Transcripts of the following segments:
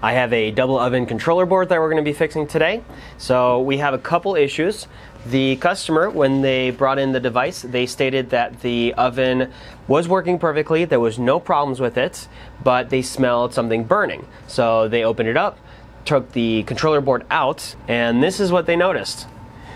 I have a double oven controller board that we're going to be fixing today. So we have a couple issues. The customer, when they brought in the device, they stated that the oven was working perfectly, there was no problems with it, but they smelled something burning. So they opened it up, took the controller board out, and this is what they noticed.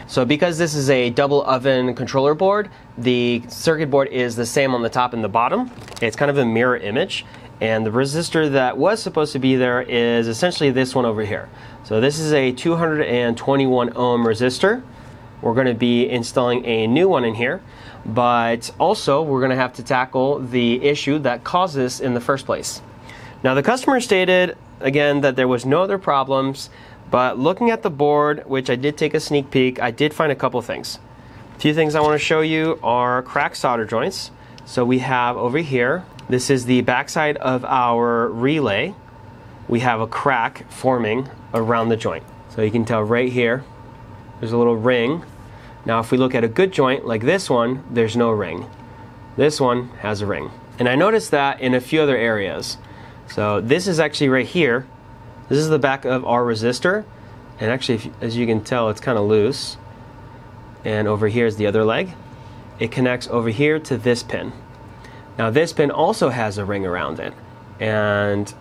So because this is a double oven controller board, the circuit board is the same on the top and the bottom. It's kind of a mirror image. And the resistor that was supposed to be there is essentially this one over here. So this is a 221 ohm resistor. We're going to be installing a new one in here, but also we're going to have to tackle the issue that caused this in the first place. Now the customer stated again that there was no other problems, but looking at the board, which I did take a sneak peek, I did find a couple things. A few things I want to show you are crack solder joints. So we have over here this is the backside of our relay. We have a crack forming around the joint. So you can tell right here, there's a little ring. Now if we look at a good joint like this one, there's no ring. This one has a ring. And I noticed that in a few other areas. So this is actually right here. This is the back of our resistor. And actually, if, as you can tell, it's kind of loose. And over here is the other leg. It connects over here to this pin. Now this pin also has a ring around it and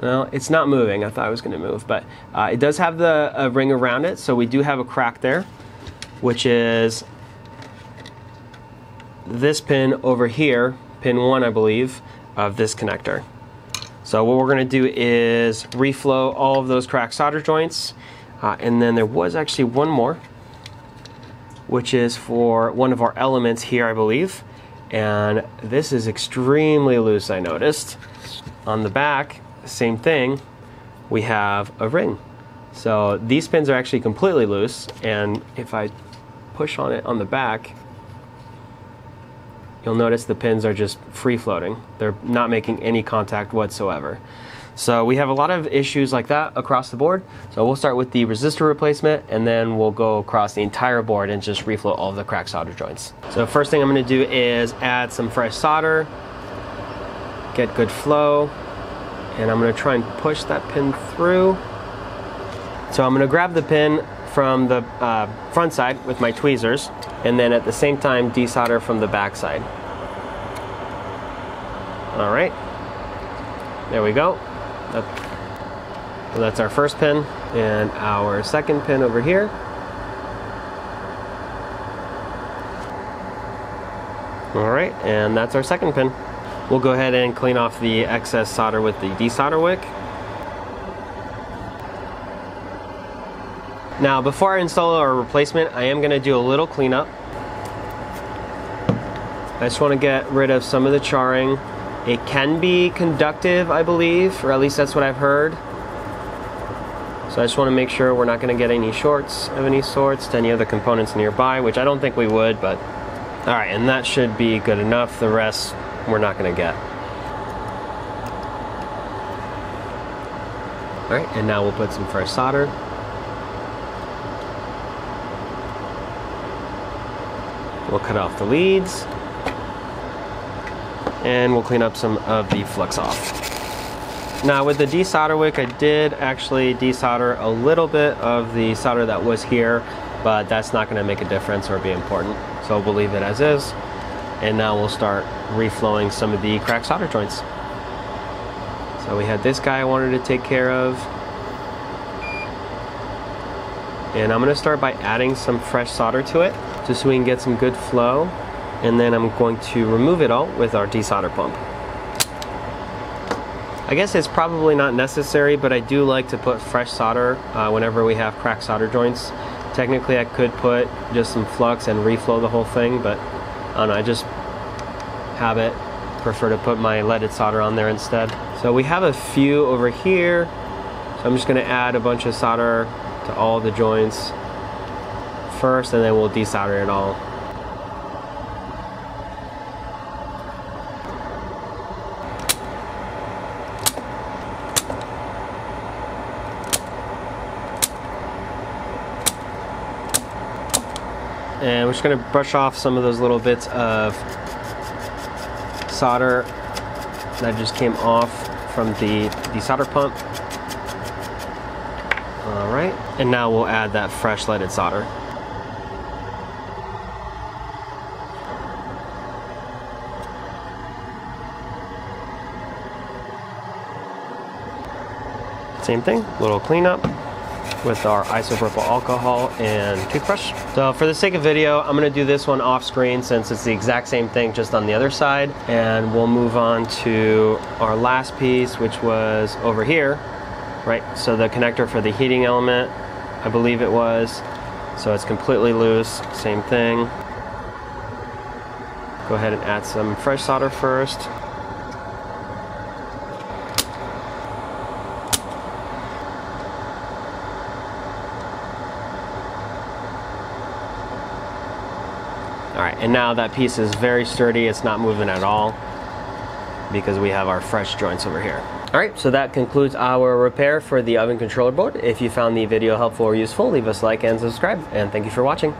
well, it's not moving. I thought it was going to move, but uh, it does have the a ring around it, so we do have a crack there, which is this pin over here, pin one, I believe, of this connector. So what we're going to do is reflow all of those cracked solder joints, uh, and then there was actually one more, which is for one of our elements here, I believe. And this is extremely loose, I noticed. On the back, same thing, we have a ring. So these pins are actually completely loose, and if I push on it on the back, you'll notice the pins are just free floating. They're not making any contact whatsoever. So we have a lot of issues like that across the board. So we'll start with the resistor replacement and then we'll go across the entire board and just reflow all the cracked solder joints. So first thing I'm gonna do is add some fresh solder, get good flow, and I'm gonna try and push that pin through. So I'm gonna grab the pin from the uh, front side with my tweezers and then at the same time desolder from the back side. All right, there we go. So that's our first pin and our second pin over here. All right, and that's our second pin. We'll go ahead and clean off the excess solder with the desolder wick. Now, before I install our replacement, I am gonna do a little cleanup. I just wanna get rid of some of the charring it can be conductive, I believe, or at least that's what I've heard. So I just want to make sure we're not going to get any shorts of any sorts to any other components nearby, which I don't think we would, but all right, and that should be good enough. The rest we're not going to get. All right, and now we'll put some fresh solder. We'll cut off the leads and we'll clean up some of the flux off. Now with the desolder wick, I did actually desolder a little bit of the solder that was here, but that's not gonna make a difference or be important. So we'll leave it as is. And now we'll start reflowing some of the cracked solder joints. So we had this guy I wanted to take care of. And I'm gonna start by adding some fresh solder to it, just so we can get some good flow and then I'm going to remove it all with our desolder pump. I guess it's probably not necessary, but I do like to put fresh solder uh, whenever we have cracked solder joints. Technically, I could put just some flux and reflow the whole thing, but I don't know, I just have it. Prefer to put my leaded solder on there instead. So we have a few over here. So I'm just gonna add a bunch of solder to all the joints first, and then we'll desolder it all and we're just going to brush off some of those little bits of solder that just came off from the the solder pump. All right, and now we'll add that fresh leaded solder. Same thing, little cleanup with our isopropyl alcohol and toothbrush. So for the sake of video, I'm gonna do this one off screen since it's the exact same thing just on the other side. And we'll move on to our last piece, which was over here, right? So the connector for the heating element, I believe it was. So it's completely loose, same thing. Go ahead and add some fresh solder first. And now that piece is very sturdy. It's not moving at all because we have our fresh joints over here. All right, so that concludes our repair for the oven controller board. If you found the video helpful or useful, leave us a like and subscribe, and thank you for watching.